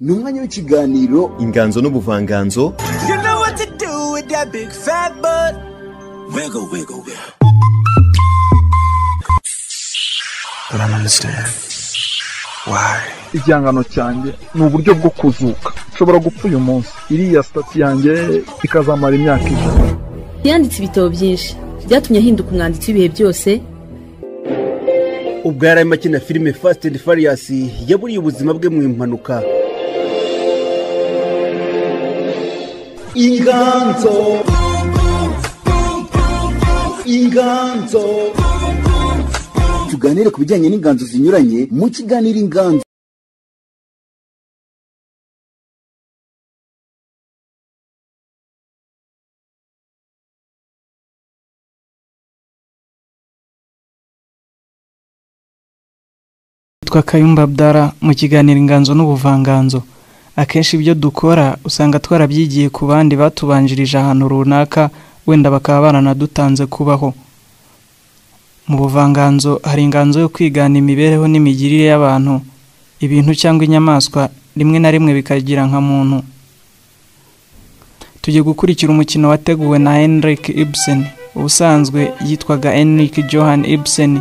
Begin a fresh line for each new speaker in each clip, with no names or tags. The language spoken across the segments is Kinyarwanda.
ni umwanya w'ikiganiro
inganzo n'ubuvanganzo
You know what to do with that big fat butt. Wiggle, wiggle, wiggle. But I don't understand. Why?
igihangano cyanjye ni uburyo bwo kuzuka nshobora gupfa uyu munsi iriya sitati yanjye ikazamara imyaka ijana
yanditse ibitabo byinshi byatumye ahinduka umwanditsi w'ibihe byose
ubwo yari arimo akina filime fasiti endi fariyasi yaburiye ubuzima bwe mu impanuka
inganzo. Inganzo. Tuganire ku bijyanye n'inganzo zinyuranye mu kiganiro inganzo.
Yitwa Kayumba Abdara mu kiganiro inganzo n'ubuvanganzo. Akenshi ibyo dukora usanga twarabyigiye ku bandi batubanjirije ahantu runaka wenda bakaba baranadutanze kubaho. Mu buvanganzo hari inganzo yo kwigana imibereho n'imigirire y'abantu ibintu cyangwa inyamaswa rimwe na rimwe bikagira nka muntu. Tugiye gukurikira umukino wateguwe na Henrik Ibsen ubusanzwe yitwaga Henrik Johan Ibsen.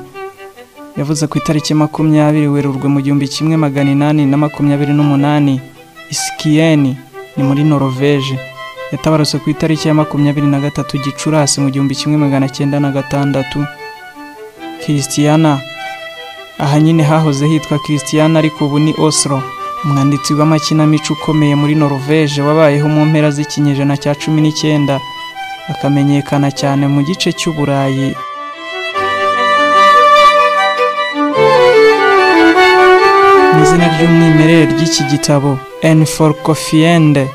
Yavuze ku itariki makumyabiri werurwe mu gihumbi kimwe magana inani na makumyabiri n'umunani. Isikiyeni ni muri noroveje yatabarutse ku itariki ya makumyabiri na gatatu gicurasi mu gihumbi kimwe magana cyenda na gatandatu. Kirisitiyana aha nyine hahoze hitwa kirisitiyana ariko ubu ni oslo. Umwanditsi w'amakinamico ukomeye muri noroveje wabayeho mu mpera z'ikinyejana cya cumi n'icyenda. Akamenyekana cyane mu gice cy'uburayi. Mu izina ry'umwimerere ry'iki gitabo. N for Kofiende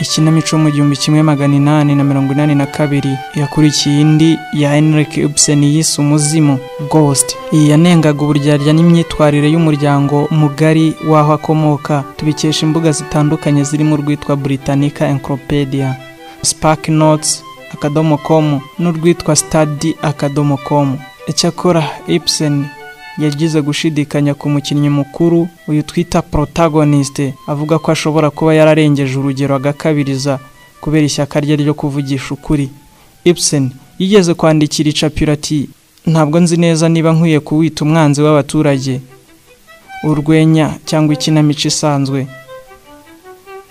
ikinamico mu gihumbi kimwe magana inani na mirongo inani na kabiri yakurikiye indi ya Henrik Ibsen yise umuzimu Ghost. Iyi yanengaga uburyarya n'imyitwarire y'umuryango mugari w'aho akomoka. Tubikesha imbuga zitandukanye zirimo urwitwa Britannica Encyclopedia. Spark Notes akadomo com n'urwitwa Study akadomo com icyakora Ibsen yagize gushidikanya ku mukinnyi mukuru uyu twita protagonist. Avuga ko ashobora kuba yararengeje urugero agakabiriza kubera ishyaka rye ryo kuvugisha ukuri. Ibsen yigeze kwandikira icapiro ati ntabwo nzi neza niba nkwiye kuwita umwanzi w'abaturage urwenya cyangwa ikinamico isanzwe.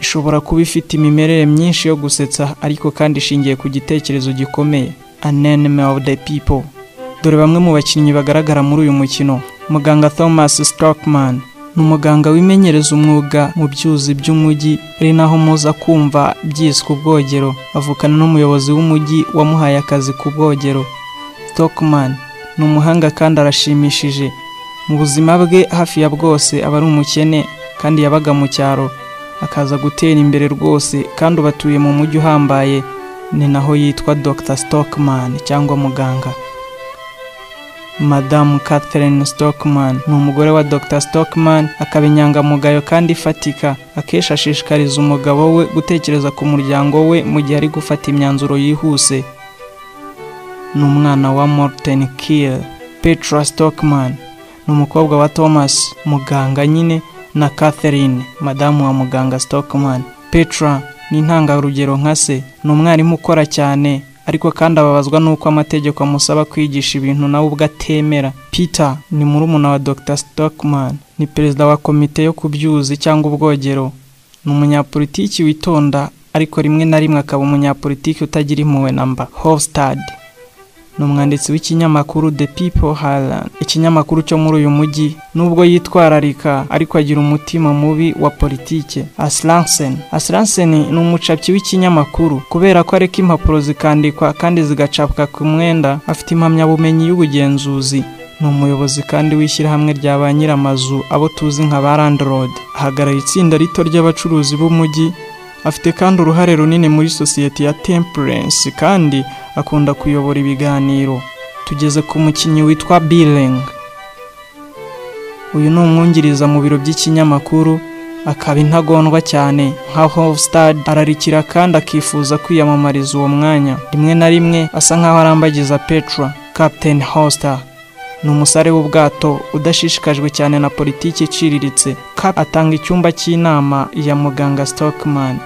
Ishobora kuba ifite imimerere myinshi yo gusetsa ariko kandi ishingiye ku gitekerezo gikomeye. An enemy of the people. Dore bamwe mu bakinnyi bagaragara muri uyu mukino. Muganga thomas stockman ni umuganga wimenyereza umwuga mu byuzi by'umujyi ari naho muza kumva byiswe ubwogero. Avukana n'umuyobozi w'umujyi wamuhaye akazi ku bwogero. Stockman ni umuhanga kandi arashimishije. Mu buzima bwe hafi ya bwose aba ari umukene kandi yabaga mu cyaro. Akaza gutera imbere rwose kandi ubu atuye mu mujyi uhambaye. Ni naho yitwa dr. Stockman cyangwa muganga. Madamu catherine stockman ni umugore wa dr. Stockman akaba inyangamugayo kandi ifatika. Akenshi ashishikariza umugabo we gutekereza ku muryango we mu gihe ari gufata imyanzuro yihuse. Ni umwana wa morten kiel petra stockman. Ni umukobwa wa thomas muganga nyine na catherine madamu wa muganga stockman. Petra ni intangarugero nka se. Ni umwarimu ukora cyane. Ariko kandi ababazwa n'uko amategeko amusaba kwigisha ibintu nawe ubwo atemera. Peter ni murumuna wa dr. Stockman ni perezida wa komite yo ku byuzi cyangwa ubwogero. Ni umunyapolitiki witonda ariko rimwe na rimwe akaba umunyapolitiki utagira impuhwe na mba. Hofstad. Ni umwanditsi w'ikinyamakuru the people Highland. Ikinyamakuru cyo muri uyu mujyi nubwo yitwararika ariko agira umutima mubi wa politike. Aslansen. Aslansen ni umucapyi w'ikinyamakuru. Kubera ko areka impapuro zikandikwa kandi zigacapwa ku mwenda afite impamyabumenyi y'ubugenzuzi. Ni umuyobozi kandi w'ishyirahamwe rya ba nyir'amazu abo tuzi nka ba landlord ahagarariye itsinda rito ry'abacuruzi b'umujyi afite kandi uruhare runini muri sosiyete ya temperance kandi akunda kuyobora ibiganiro. Tugeze ku mukinnyi witwa Billing uyu ni umwungiriza mu biro by'ikinyamakuru akaba intagondwa cyane. Nka Hofstad ararikira kandi akifuza kwiyamamariza uwo mwanya. Rimwe na rimwe asa nkaho arambagiza Petra Captain Hoster. Ni umusare w'ubwato udashishikajwe cyane na politiki iciriritse. Atanga icyumba cy'inama ya muganga Stockman.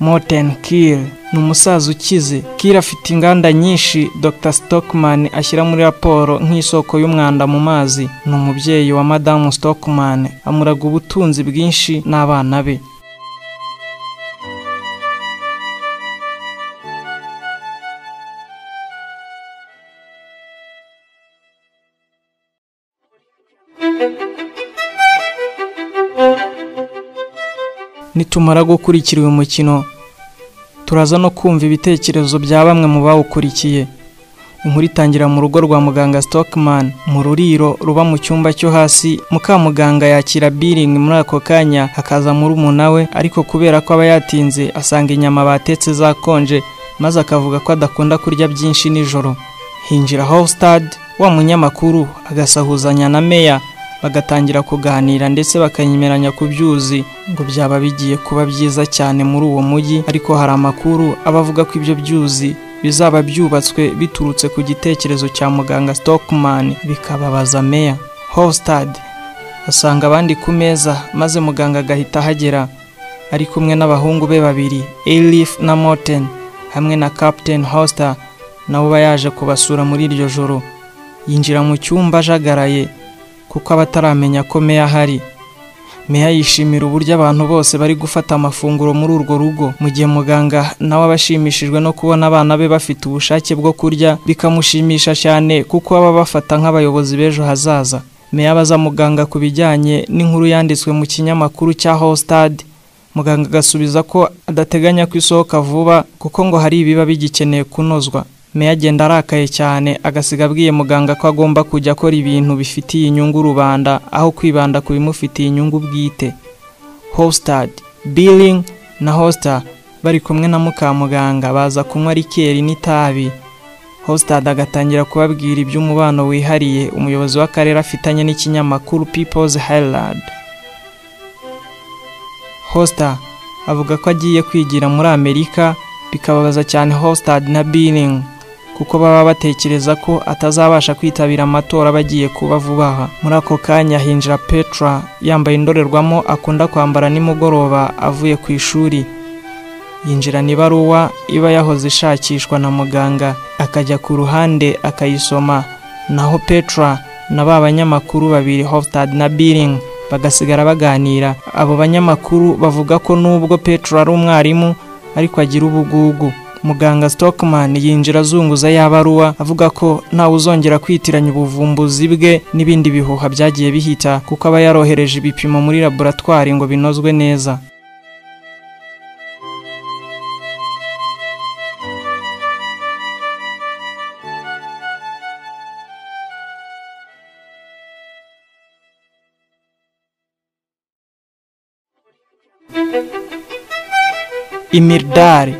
Morten Kiel. Ni umusaza ukize. Kiel afite inganda nyinshi. Dr. Stockman ashyira muri raporo nk'isoko y'umwanda mu mazi. Ni umubyeyi wa madamu Stockman. Amuraga ubutunzi bwinshi n'abana be. Nitumara gukurikira uyu mukino turaza no kumva ibitekerezo bya bamwe mu bawukurikiye. Inkuru itangira mu rugo rwa muganga Stockman mu ruriro ruba mu cyumba cyo hasi mukamuganga yakira biringi muri ako kanya hakaza murumuna we ariko kubera ko aba yatinze asanga inyama batetse zakonje maze akavuga ko adakunda kurya byinshi nijoro. Hinjira Hofstad wa munyamakuru agasahuzanya na meya. Bagatangira kuganira ndetse bakanyemeranya ku byuzi. Ngo byaba bigiye kuba byiza cyane muri uwo mujyi ariko hari amakuru aba avuga ko ibyo byuzi bizaba byubatswe biturutse ku gitekerezo cya muganga Stockman. Bikababaza meya Hofstad. Asanga abandi ku meza maze muganga agahita ahagera. Ari kumwe n'abahungu be babiri Elif na Morten hamwe na Captain Hoster nawe uba yaje kubasura muri iryo joro. Yinjira mu cyumba ajagaraye. Kuko aba ataramenya ko meya ahari. Meya yishimira uburyo abantu bose bari gufata amafunguro muri urwo rugo. Mu gihe muganga nawe aba ashimishijwe no kubona abana be bafite ubushake bwo kurya bikamushimisha cyane kuko baba bafata nk'abayobozi b'ejo hazaza. Meya abaza muganga ku bijyanye n'inkuru yanditswe mu kinyamakuru cya Hostad. Muganga agasubiza ko adateganya ko isohoka vuba kuko ngo hari ibiba bigikeneye kunozwa. Meya agenda arakaye cyane agasiga abwiye muganga ko agomba kujya akora ibintu bifitiye inyungu rubanda aho kwibanda ku bimufitiye inyungu bwite. Hostad billing na hosta bari kumwe na mukamuganga baza kunywa rikeri n'itabi. Hostad agatangira kubabwira iby'umubano wihariye umuyobozi w'akarere afitanye n'ikinyamakuru people's herald. Hosta avuga ko agiye kwigira muri amerika bikababaza cyane hostad na billing. Kuko baba batekereza ko atazabasha kwitabira amatora bagiye kuba vuba aha. Muri ako kanya hinjira petra yambaye indorerwamo akunda kwambara nimugoroba avuye ku ishuri. Yinjirana ibaruwa iba yahoze ishakishwa na muganga akajya ku ruhande akayisoma. Naho petra na ba banyamakuru babiri hofstad na billing bagasigara baganira. Abo banyamakuru bavuga ko nubwo petra ari umwarimu ariko agira ubugugu. Muganga Stockman yinjira azunguza ya baruwa avuga ko ntawe uzongera kwitiranya ubuvumbuzi bwe n'ibindi bihuha byagiye bihita kuko aba yarohereje ibipimo muri laboratwari ngo binozwe neza. Imirdari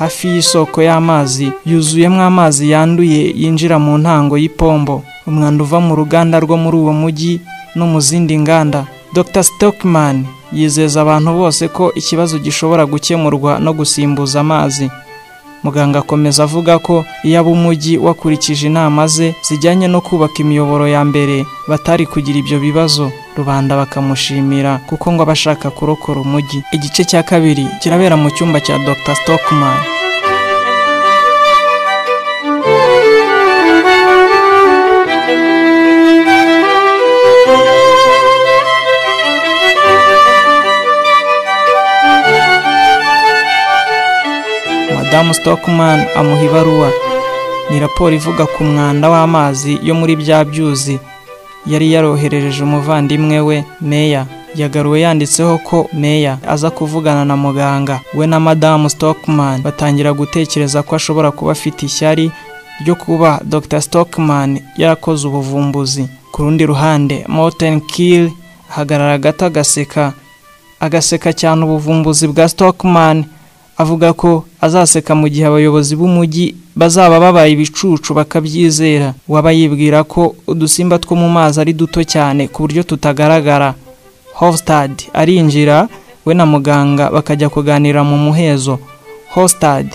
hafi y'isoko y'amazi yuzuyemo amazi yanduye yinjira mu ntango y'ipombo. Umwanda uva mu ruganda rwo muri uwo mujyi no mu zindi nganda. Dr. Stockman yizeza abantu bose ko ikibazo gishobora gukemurwa no gusimbuza amazi. Muganga akomeza avuga ko iyo aba umujyi wakurikije inama ze zijyanye no kubaka imiyoboro ya mbere batari kugira ibyo bibazo rubanda bakamushimira kuko ngo aba ashaka kurokora umujyi igice cya kabiri kirabera mu cyumba cya dr. Stockman. Madamu stockman amuha ibaruwa. Ni raporo ivuga ku mwanda w'amazi yo muri bya byuzi. Yari yaroherereje umuvandimwe we meya. Yagaruwe yanditseho ko meya aza kuvugana na muganga. We na madamu stockman batangira gutekereza ko ashobora kuba afite ishyari ryo kuba dr. Stockman yarakoze ubuvumbuzi. Ku rundi ruhande morten kill ahagarara gato agaseka. Agaseka cyane ubuvumbuzi bwa stockman. Avuga ko azaseka mu gihe abayobozi b'umujyi bazaba babaye ibicucu bakabyizera. Waba yibwira ko udusimba two mu mazi ari duto cyane ku buryo tutagaragara. Hofstad arinjira we na muganga bakajya kuganira mu muhezo. Hostad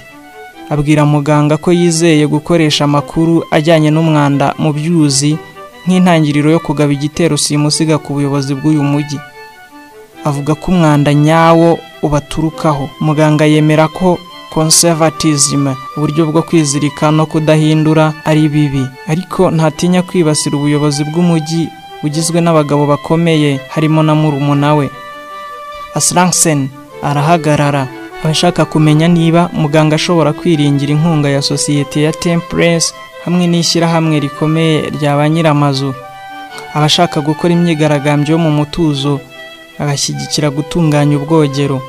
abwira muganga ko yizeye gukoresha amakuru ajyanye n'umwanda mu byuzi nk'intangiriro yo kugaba igitero simusiga ku buyobozi bw'uyu mujyi. Avuga ko umwanda nyawo ubaturukaho. Muganga yemera ko conservatism uburyo bwo kwizirika no kudahindura ari bibi. Ariko ntatinya kwibasira ubuyobozi bw'umujyi bugizwe n'abagabo bakomeye harimo na murumuna we. Asransen arahagarara. Abashaka kumenya niba muganga ashobora kwiringira inkunga ya sosiyete ya Temperance hamwe n'ishyirahamwe rikomeye rya ba nyiramazu. Abashaka gukora imyigaragambyo yo mu mutuzo agashyigikira gutunganya ubwogero.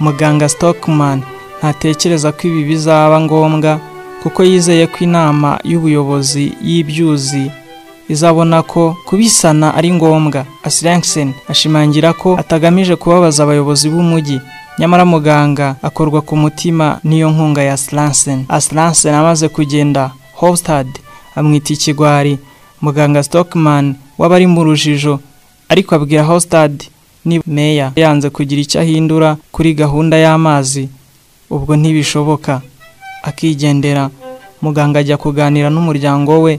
Muganga Stockman ntatekereza ko ibi bizaba ngombwa kuko yizeye ko inama y'ubuyobozi y'ibyuzi izabona ko kubisana ari ngombwa. Asransen ashimangira ko atagamije kubabaza abayobozi b'umujyi. Nyamara muganga akorwa ku mutima n'iyo nkunga ya Asransen Asransen amaze kugenda Hofstad amwita ikigwari. Muganga Stockman waba ari mu rujijo ariko abwira Hofstad ni meya. Yanze kugira icyo ahindura kuri gahunda y'amazi. Ubwo ntibishoboka. Akigendera. Muganga ajya kuganira n'umuryango we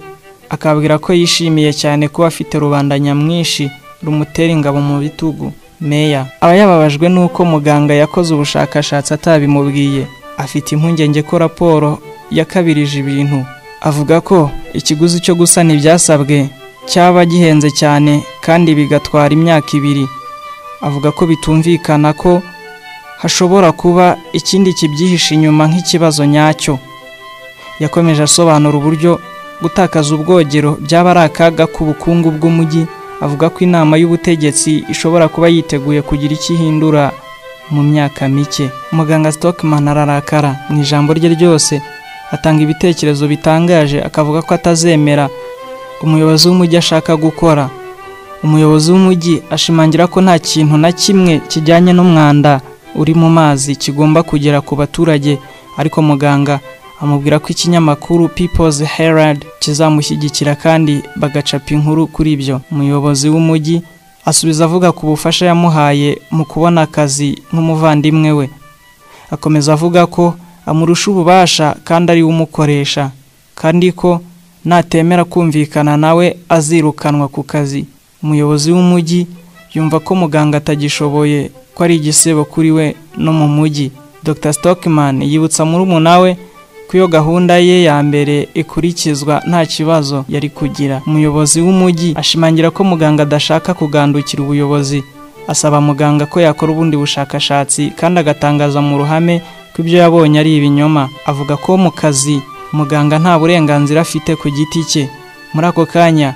akabwira ko yishimiye cyane kuba afite rubanda nyamwinshi rumutera ingabo mu bitugu. Meya. Aba yababajwe n'uko muganga yakoze ubushakashatsi atabimubwiye. Afite impungenge ko raporo yakabirije ibintu. Avuga ko ikiguzi cyo gusana ibyasabwe cyaba gihenze cyane kandi bigatwara imyaka ibiri. Avuga ko bitumvikana ko hashobora kuba ikindi kibyihishe inyuma nk'ikibazo nyacyo. Yakomeje asobanura uburyo gutakaza ubwogero byaba ari akaga k'ubukungu bw'umujyi avuga ko inama y'ubutegetsi ishobora kuba yiteguye kugira icyo ihindura mu myaka mike. Muganga Stockman ararakara. Mu ijambo rye ryose atanga ibitekerezo bitangaje akavuga ko atazemera umuyobozi w'umujyi ashaka gukora. Umuyobozi w'umujyi ashimangira ko nta kintu na kimwe kijyanye n'umwanda uri mu mazi kigomba kugera ku baturage. Ariko muganga amubwira ko ikinyamakuru People's Herald kizamushyigikira kandi bagacapa inkuru kuri ibyo. Umuyobozi w'umujyi asubiza avuga ku bufasha yamuhaye mu kubona akazi nk'umuvandimwe we. Akomeza avuga ko amurusha ububasha kandi ari we umukoresha kandi ko natemera kumvikana nawe azirukanwa ku kazi. Umuyobozi w'umujyi yumva ko muganga atagishoboye ko ari igisebo kuri we no mu mujyi Dr. Stockman yibutsa murumuna we ko iyo gahunda ye ya mbere ikurikizwa nta kibazo yari kugira. Umuyobozi w'umujyi ashimangira ko muganga adashaka kugandukira ubuyobozi. Asaba muganga ko yakora ubundi bushakashatsi kandi agatangaza mu ruhame ko ibyo yabonye ari ibinyoma. Avuga ko mu kazi muganga nta burenganzira afite ku giti cye. Muri ako kanya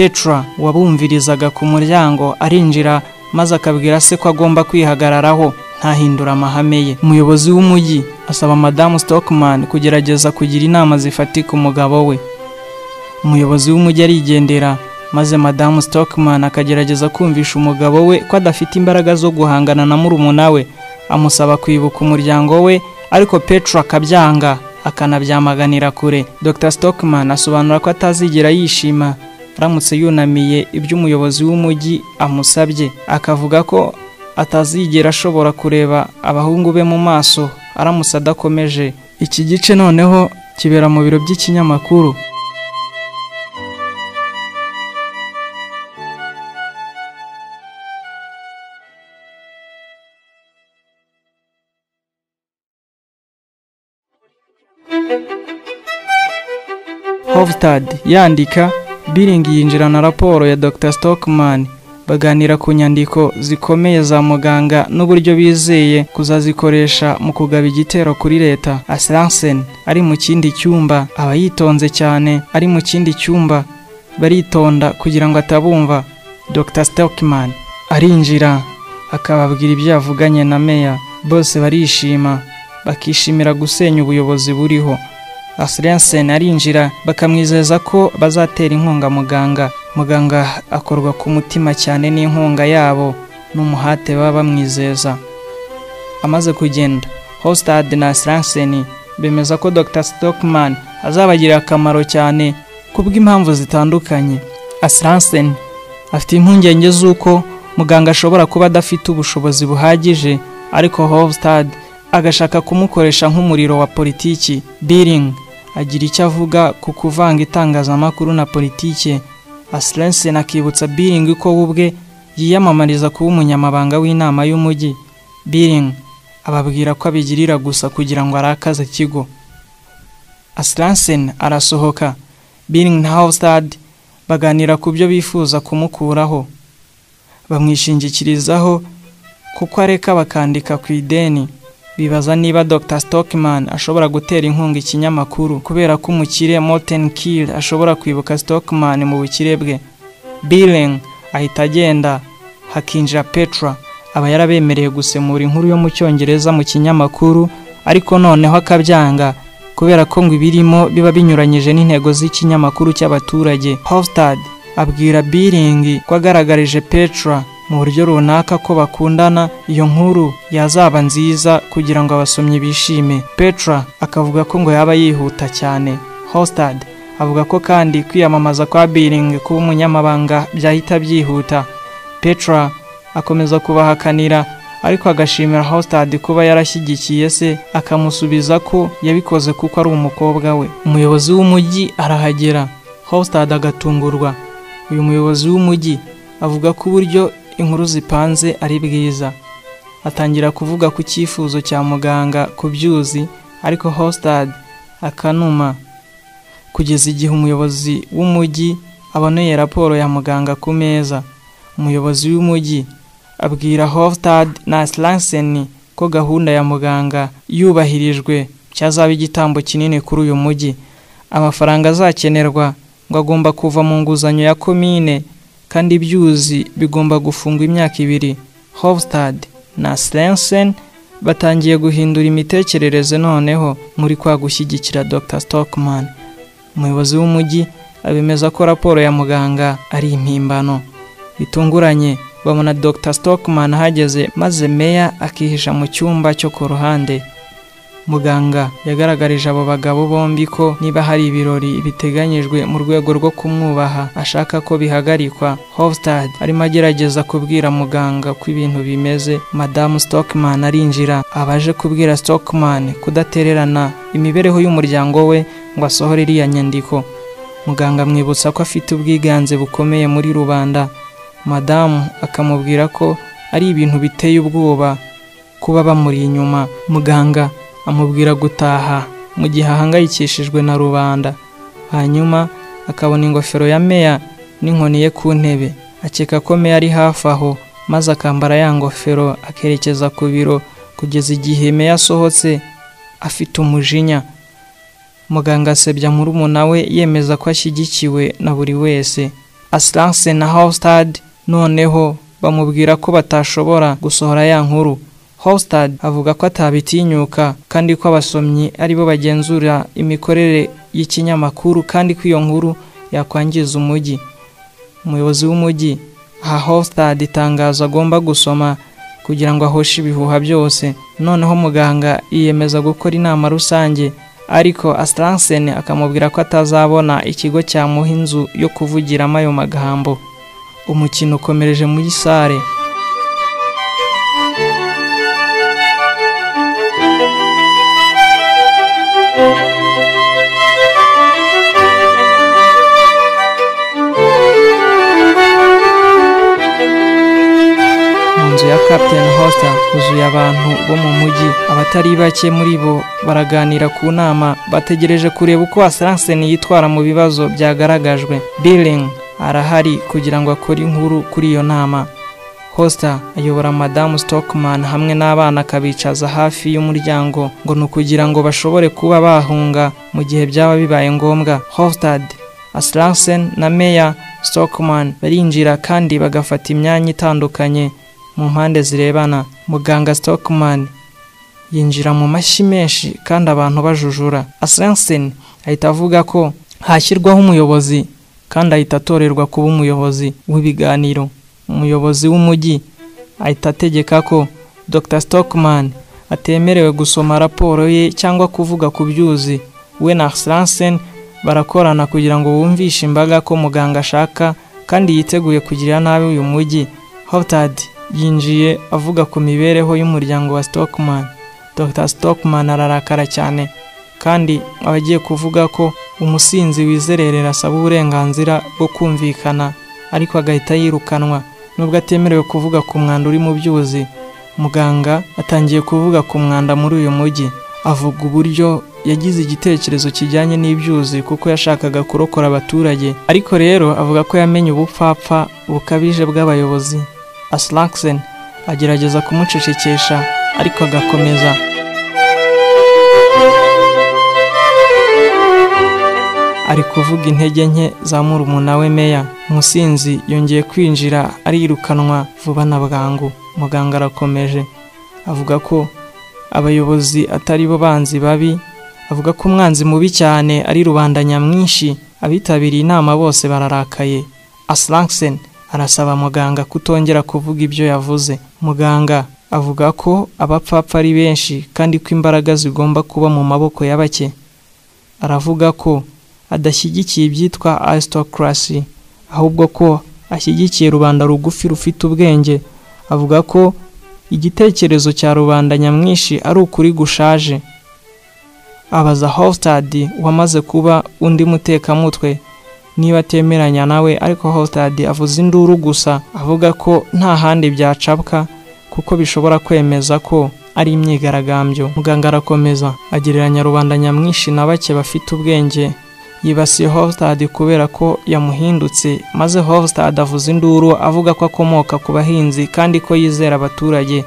petra wabumvirizaga ku muryango arinjira maze akabwira se ko agomba kwihagararaho ntahindura amahame ye. Umuyobozi w'umujyi asaba madamu Stockman kugerageza kugira inama zifatika umugabo we. Umuyobozi w'umujyi arigendera maze madamu Stockman akagerageza kumvisha umugabo we ko adafite imbaraga zo guhangana na murumuna we. Amusaba kwibuka umuryango we ariko Petro akabyanga akanabyamaganira kure. Dr Stockman asobanura ko atazigera yishima. Aramutse yunamiye ibyo umuyobozi w'umujyi amusabye. Akavuga ko atazigera ashobora kureba abahungu be mu maso aramutse adakomeje. Iki gice noneho kibera mu biro by'ikinyamakuru. Hofstad yandika Billing yinjirana raporo ya Dr Stockman baganira ku nyandiko zikomeye za muganga n'uburyo bizeye kuzazikoresha mu kugaba igitero kuri leta. Asransen ari mu kindi cyumba aba yitonze cyane ari mu kindi cyumba baritonda kugira ngo atabumva. Dr Stockman arinjira akababwira ibyo yavuganye na meya. Bose barishima bakishimira gusenya ubuyobozi buriho. Asrensen arinjira bakamwizeza ko bazatera inkunga muganga. Muganga akorwa ku mutima cyane n'inkunga yabo n'umuhate baba bamwizeza. Amaze kugenda Hostad na Asrensen bemeza ko Dr. Stockman azabagirira akamaro cyane kubw'impamvu zitandukanye. Asrensen afite impungenge z'uko muganga ashobora kuba adafite ubushobozi buhagije ariko Hofstad agashaka kumukoresha nk'umuriro wa politiki Billing agira icyo avuga ku kuvanga itangazamakuru na politiki asilensen akibutsa biring ko we ubwe yiyamamariza kuba umunyamabanga w'inama y'umujyi biring ababwira ko abigirira gusa kugira ngo arakaze ikigo asilansen arasohoka. Biring na hofstad baganira ku byo bifuza kumukuraho. Bamwishingikirizaho kuko areka bakandika ku ideni. Bibaza niba dr. Stockman ashobora gutera inkunga ikinyamakuru kubera ko umukire morten kill ashobora kwibuka stockman mu bukire bwe. Billing ahita agenda. Hakinjira petra. Aba yarabemereye gusemura inkuru yo mu cyongereza mu kinyamakuru ariko noneho akabyanga kubera ko ngo ibirimo biba binyuranyije n'intego z'ikinyamakuru cy'abaturage. Hofstad abwira billing ko agaragarije petra mu buryo runaka ko bakundana iyo nkuru yazaba nziza kugira ngo abasomyi bishime. Petra akavuga ko ngo yaba yihuta cyane. Hostad avuga ko kandi kwiyamamaza kwa biring kuba umunyamabanga byahita byihuta. Petra akomeza kubahakanira ariko agashimira hostad kuba yarashyigikiye se akamusubiza ko yabikoze kuko ari umukobwa we. Umuyobozi w'umujyi arahagera. Hostad agatungurwa. Uyu muyobozi w'umujyi avuga ko uburyo inkuru zipanze ari bwiza. Atangira kuvuga ku cyifuzo cya muganga ku byuzi ariko hostad akanuma. Kugeza igihe umuyobozi w'umujyi aboneye raporo ya muganga ku meza. Umuyobozi w'umujyi abwira hostad na slansen ko gahunda ya muganga yubahirijwe cyazaba igitambo kinini kuri uyu mujyi amafaranga azakenerwa ngo agomba kuva mu nguzanyo ya komine kandi ibyuzi bigomba gufungwa imyaka ibiri. Hofstad na slensen batangiye guhindura imitekerereze noneho muri kwa gushyigikira dr. Stockman umuyobozi w'umujyi abemeza ko raporo ya muganga ari impimbano. Bitunguranye babona dr. Stockman ahageze maze meya akihisha mu cyumba cyo ku ruhande. Muganga yagaragarije abo bagabo bombi ko niba hari ibirori biteganyijwe mu rwego rwo kumwubaha ashaka ko bihagarikwa. Hofstad arimo agerageza kubwira muganga ko ibintu bimeze. Madamu stockman arinjira abaje kubwira stockman kudatererana imibereho y'umuryango we ngo asohore iriya nyandiko. Muganga amwibutsa ko afite ubwiganze bukomeye muri rubanda. Madamu akamubwira ko ari ibintu biteye ubwoba kuba bamuri inyuma. Muganga amubwira gutaha mu gihe ahangayikishijwe na rubanda. Hanyuma akabona ingofero ya meya n'inkoni ye ku ntebe. Akeka ko meya ari hafi aho maze akambara ya ngofero akerekeza ku biro kugeza igihe meya asohotse afite umujinya. Muganga asebya murumuna we yemeza ko ashyigikiwe na buri wese. Asiranse na hofstad noneho bamubwira ko batashobora gusohora ya nkuru. Hofstad avuga ko atabitinyuka kandi ko abasomyi ari bo bagenzura imikorere y'ikinyamakuru kandi ko iyo nkuru yakwangiza umujyi umuyobozi w'umujyi aha hofstad itangazo agomba gusoma kugira ngo ahoshe ibihuha byose. Noneho muganga yiyemeza gukora inama rusange ariko Astransen akamubwira ko atazabona ikigo cyamuha inzu yo kuvugiramo ayo magambo. Umukino ukomereje muri sare mu nzu ya Captain Hoster huzuye abantu bo mu mujyi. Abatari bake muri bo baraganira ku nama bategereje kureba uko Astransen yitwara mu bibazo byagaragajwe. Billing arahari kugira ngo akore inkuru kuri iyo nama. Hoster ayobora Madamu Stockman hamwe n'abana akabicaza hafi y'umuryango ngo ni ukugira ngo bashobore kuba bahunga mu gihe byaba bibaye ngombwa. Hofstad Aslansen na Meya Stockman barinjira kandi bagafata imyanya itandukanye. Mu mpande zirebana. Muganga Stockman yinjira mu mashyi menshi kandi abantu bajujura. Aslansen ahita avuga ko hashyirwaho umuyobozi kandi ahita atorerwa kuba umuyobozi w'ibiganiro. Umuyobozi w'umujyi ahita ategeka ko Dr. Stockman atemerewe gusoma raporo ye cyangwa kuvuga ku byuzi. We na Aslansen barakorana kugira ngo bumvishe imbaga ko muganga ashaka kandi yiteguye kugirira nabi uyu mujyi. Hoptad yinjiye avuga ku mibereho y'umuryango wa Stockman. Dr. Stockman ararakara cyane kandi aba agiye kuvuga ko umusinzi wizererera asaba uburenganzira bwo kumvikana ariko agahita yirukanwa. Nubwo atemerewe kuvuga ku mwanda uri mu byuzi muganga atangiye kuvuga ku mwanda muri uyu mujyi avuga uburyo yagize igitekerezo kijyanye n'ibyuzi kuko yashakaga kurokora abaturage. Ariko rero avuga ko yamenye ubupfapfa bukabije bw'abayobozi. Aslaksen agerageza kumucecekesha ariko agakomeza. Ari kuvuga intege nke za murumuna we meya. Umusinzi yongeye kwinjira arirukanwa vuba na bwangu. Muganga arakomeje. Avuga ko abayobozi atari bo banzi babi. Avuga ko umwanzi mubi cyane ari rubanda nyamwinshi. Abitabiriye inama bose bararakaye. Aslaksen arasaba muganga kutongera kuvuga ibyo yavuze. Muganga avuga ko abapfapfa ari benshi kandi ko imbaraga zigomba kuba mu maboko ya bake. Aravuga ko adashyigikiye ibyitwa aristocracy ahubwo ko ashyigikiye rubanda rugufi rufite ubwenge. Avuga ko igitekerezo cya rubanda nyamwinshi ari ukuri gushaje. Abaza Hofstad wamaze kuba undi mutekamutwe. Niba atemeranya nawe ariko Hofstad avuza induru gusa avuga ko nta handi byacapwa kuko bishobora kwemeza ko ari imyigaragambyo. Muganga arakomeza agereranya rubanda nyamwinshi na bake bafite ubwenge. Yibasiye Hofstad kubera ko yamuhindutse maze Hofstad avuza induru avuga ko akomoka ku bahinzi kandi ko yizera abaturage.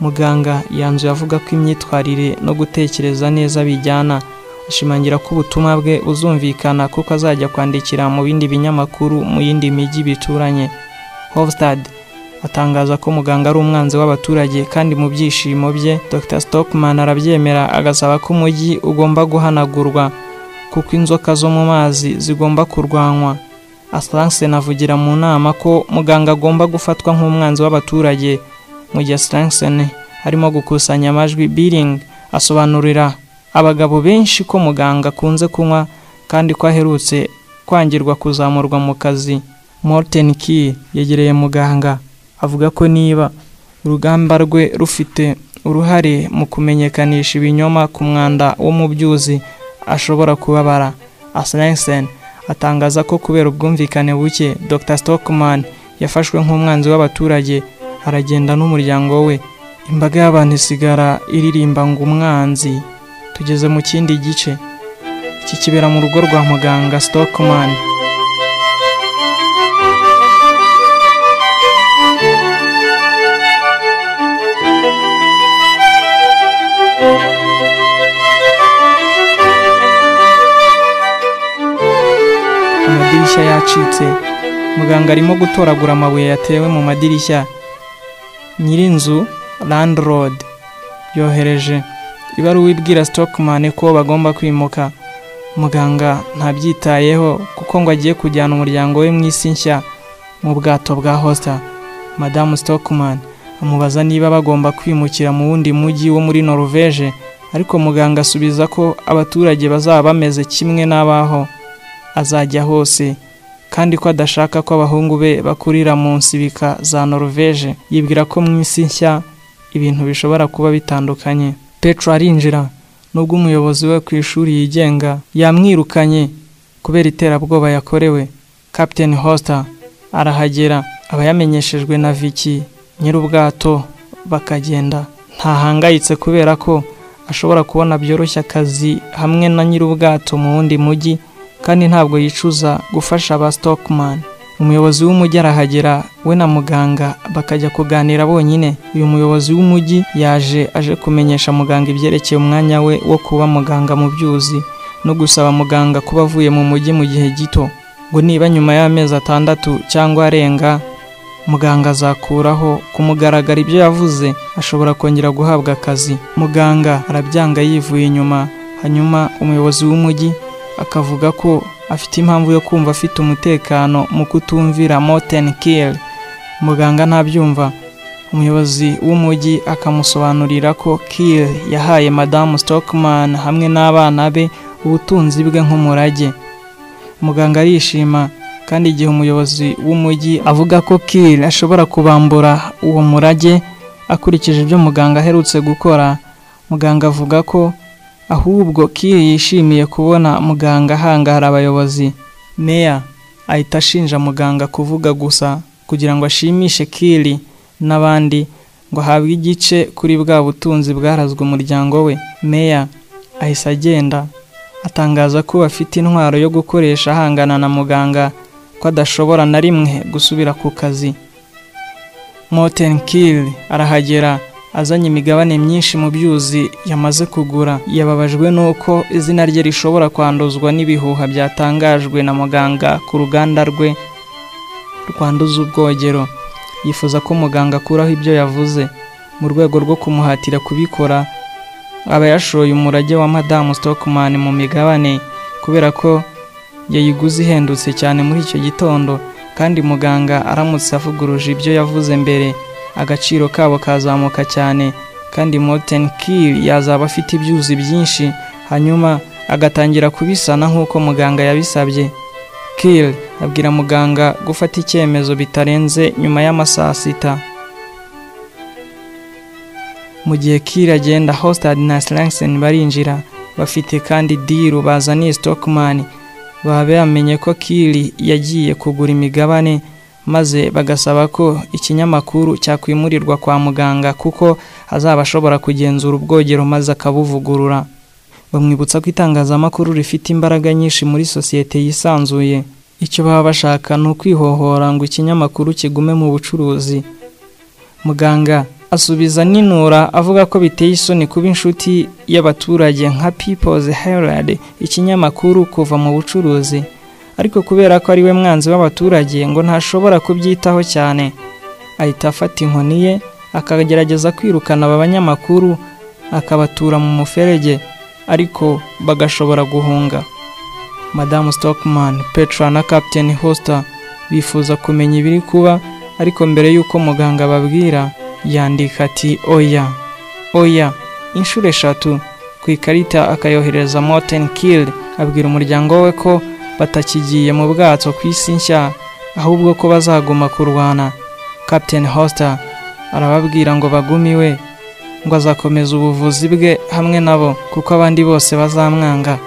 Muganga yanzuye avuga ko imyitwarire no gutekereza neza bijyana. Ashimangira ko ubutumwa bwe buzumvikana kuko azajya kwandikira mu bindi binyamakuru mu yindi mijyi bituranye. Hofstad atangaza ko muganga ari umwanzi w'abaturage kandi mu byishimo bye Dr. Stockman arabyemera agasaba ko umujyi ugomba guhanagurwa kuko inzoka zo mu mazi zigomba kurwanywa. Aslansen avugira mu nama ko muganga agomba gufatwa nk'umwanzi w'abaturage. Mu gihe Aslansen arimo gukusanya amajwi Billing asobanurira abagabo benshi ko muganga akunze kunywa kandi ko aherutse kwangirwa kuzamurwa mu kazi. Morten Key yegereye muganga avuga ko niba urugamba rwe rufite uruhare mu kumenyekanisha ibinyoma ku mwanda wo mu byuzi ashobora kubabara. Aslansen atangaza ko kubera ubwumvikane buke Dr. Stockman yafashwe nk'umwanzi w'abaturage aragenda n'umuryango we. Imbaga y'abantu isigara iririmba ngo umwanzi. Tugeze mu kindi gice. Iki kibera mu rugo rwa muganga Stockman. Amadirishya yacitse. Muganga arimo gutoragura amabuye yatewe mu madirishya. Nyir'inzu landlord yohereje. Ibaruwa ibwira Stockman ko bagomba kwimuka muganga ntabyitayeho kuko ngo agiye kujyana umuryango we mu isi nshya mu bwato bwa hosta. Madamu Stockman amubaza niba bagomba kwimukira mu wundi mujyi wo muri Norvege ariko muganga asubiza ko abaturage bazaba bameze kimwe n'abaho. Azajya hose kandi ko adashaka ko abahungu be bakurira mu nsibika za Norvege yibwira ko mu isi nshya ibintu bishobora kuba bitandukanye. Petro arinjira nubwo umuyobozi we ku ishuri yigenga yamwirukanye kubera iterabwoba yakorewe. Captain Hoster arahagera aba yamenyeshejwe na Vicky nyir'ubwato bakagenda. Ntahangayitse kubera ko ashobora kubona byoroshye akazi hamwe na nyir'ubwato mu wundi mujyi kandi ntabwo yicuza gufasha aba Stockman. Umuyobozi w'umujyi arahagera we na muganga bakajya kuganira bonyine. Uyu muyobozi w'umujyi yaje aje kumenyesha muganga ibyerekeye umwanya we wo kuba muganga mu byuzi no gusaba muganga kuba avuye mu mujyi mu gihe gito. Ngo niba nyuma y'amezi atandatu cyangwa arenga muganga azakuraho kumugaragara ibyo yavuze ashobora kongera guhabwa akazi. Muganga arabyanga yivuye inyuma hanyuma umuyobozi w'umujyi akavuga ko afite impamvu yo kumva afite umutekano mu kutumvira Morten Kiel. Muganga ntabyumva umuyobozi w'umujyi akamusobanurira ko Kiel yahaye madamu Stockman hamwe n'abana be ubutunzi bwe nk'umurage. Muganga arishima kandi igihe umuyobozi w'umujyi avuga ko Kiel ashobora kubambura uwo murage akurikije ibyo muganga aherutse gukora muganga avuga ko ahubwo kiri yishimiye kubona muganga ahangara abayobozi. Meya ahita ashinja muganga kuvuga gusa kugira ngo ashimishe kiri n'abandi ngo ahabwe igice kuri bwa butunzi bwarazwe umuryango we. Meya ahise agenda atangaza ko afite intwaro yo gukoresha ahangana na muganga ko adashobora na rimwe gusubira ku kazi. Morten Kill arahagera azanye imigabane myinshi mu byuzi yamaze kugura. Yababajwe n'uko izina rye rishobora kwanduzwa n'ibihuha byatangajwe na muganga ku ruganda rwe rwanduza ubwogero. Yifuza ko muganga akuraho ibyo yavuze. Mu rwego rwo kumuhatira kubikora aba yashoye umurage wa madamu Stockman mu migabane kubera ko yayiguze ihendutse cyane muri icyo gitondo. Kandi muganga aramutse avuguruje ibyo yavuze mbere. Agaciro kabo kazamuka cyane kandi Morten Kill yazaba afite ibyuzi byinshi hanyuma agatangira kubisana nk'uko muganga yabisabye. Kill abwira muganga gufata icyemezo bitarenze nyuma y'amasaha sita. Mu gihe Kill agenda Hostad na Slansen barinjira bafite kandi diru bazaniye Stockman baba bamenye ko Kill yagiye kugura imigabane maze bagasaba ko ikinyamakuru cyakwimurirwa kwa muganga kuko azaba ashobora kugenzura ubwogero maze akabuvugurura. Bamwibutsa ko itangazamakuru rifite imbaraga nyinshi muri sosiyete yisanzuye. Icyo baba bashaka ni ukwihohora ngo ikinyamakuru kigume mu bucuruzi. Muganga asubiza ninura avuga ko biteye isoni kuba inshuti y'abaturage nka People's Herald ikinyamakuru kuva mu bucuruzi. Ariko kubera ko ari we mwanzi w'abaturage ngo ntashobora kubyitaho cyane. Ahita afata inkoni ye akagerageza kwirukana aba banyamakuru akabatura mu muferege ariko bagashobora guhunga. Madamu Stockman Petra na Captain Hoster bifuza kumenya ibiri kuba ariko mbere y'uko muganga ababwira yandika ati oya oya inshuro eshatu ku ikarita akayohereza Morten Kill abwira umuryango we ko batakigiye mu bwato ku isi nshya ahubwo ko bazaguma kurwana. Captain Hoster arababwira ngo bagumiwe ngo azakomeza ubuvuzi bwe hamwe nabo kuko abandi bose bazamwanga.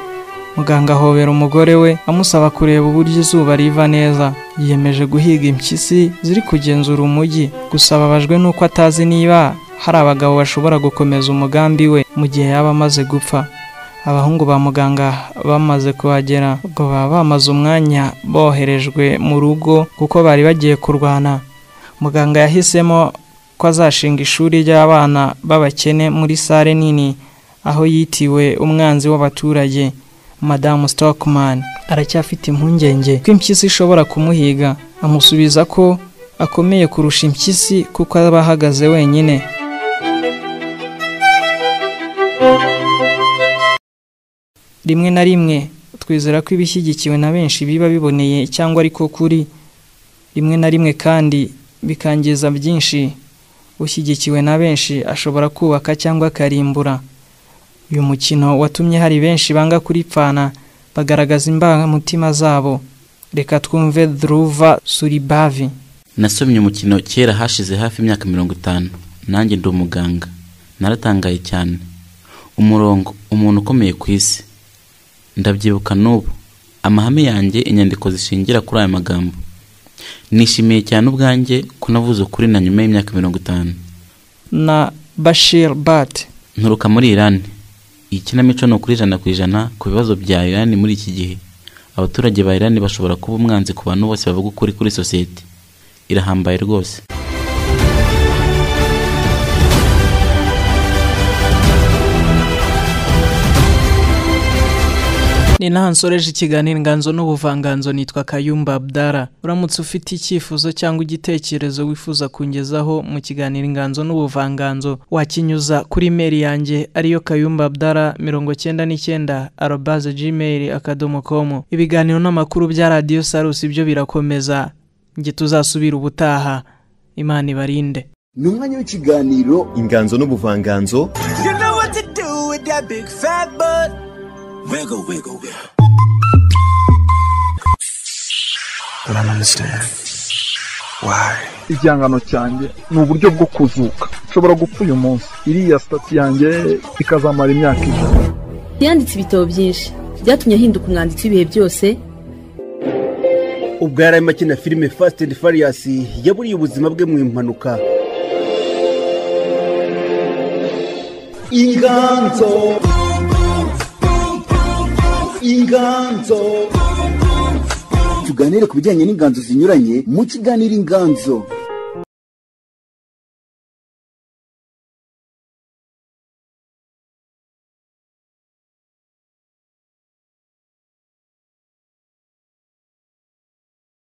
Muganga ahobera umugore we amusaba kureba uburyo izuba riva neza. Yiyemeje guhiga impyisi ziri kugenzura umujyi gusa ababajwe n'uko atazi niba hari abagabo bashobora gukomeza umugambi we mu gihe yaba amaze gupfa. Abahungu ba muganga bamaze kuhagera ubwo baba bamaze umwanya boherejwe mu rugo kuko bari bagiye kurwana. Muganga yahisemo ko azashinga ishuri ry'abana b'abakene muri sale nini aho yitiwe umwanzi w'abaturage madamu Stockman. Aracyafite impungenge ko impyisi ishobora kumuhiga. Amusubiza ko akomeye kurusha impyisi kuko aba ahagaze wenyine. Rimwe na rimwe twizera ko ibishyigikiwe na benshi biba biboneye cyangwa ariko kuri rimwe na rimwe kandi bikangiza byinshi ushyigikiwe na benshi ashobora kubaka cyangwa akarimbura. Uyu mukino watumye hari benshi banga kuripfana bagaragaza imbangamutima zabo. Reka twumve Dhruva Suribavi
nasomye umukino kera hashize hafi imyaka mirongo itanu. Nanjye ndi umuganga. Naratangaye cyane. Umurongo umuntu ukomeye ku isi. Ndabyibuka n'ubu. Amahame yanjye inyandiko zishingira kuri aya magambo. Nishimiye cyane ubwanjye ko navuze ukuri na nyuma y'imyaka mirongo itanu.
Na Bashir Bat
nturuka muri irani iyi kinamico ni ukuri ijana ku ijana ku bibazo bya irani muri iki gihe. Abaturage ba irani bashobora kuba umwanzi ku bantu bose bavuga ukuri kuri sosiyete. Irahambaye rwose.
Ni naho nsoreje ikiganiro inganzo n'ubuvanganzo nitwa kayumba abdara uramutse ufite icyifuzo cyangwa igitekerezo wifuza kungezaho mu kiganiro inganzo n'ubuvanganzo wakinyuza kuri imeri yanjye ariyo kayumba abdara mirongo cyenda n'icyenda arobaze gmail akadomo komu ibiganiro n'amakuru bya radiyo sarusi byo birakomeza. Njye tuzasubira ubutaha. Imana ibarinde.
Ni umwanya w'ikiganiro
inganzo n'ubuvanganzo.
You know Wiggle, wiggle, wiggle.
I don't understand. Why?
igihangano cyanjye ni uburyo bwo kuzuka. Nshobora gupfa uyu munsi. Iriya sitati yanjye ikazamara imyaka ijana.
Yanditse ibitabo byinshi. Byatumye ahinduka umwanditsi w'ibihe byose.
Ubwo yari arimo akina filime fasiti endi fariyasi yaburiye ubuzima bwe mu impanuka.
Inganzo. Inganzo. Tuganire ku bijyanye n'inganzo zinyuranye mu kiganiro inganzo.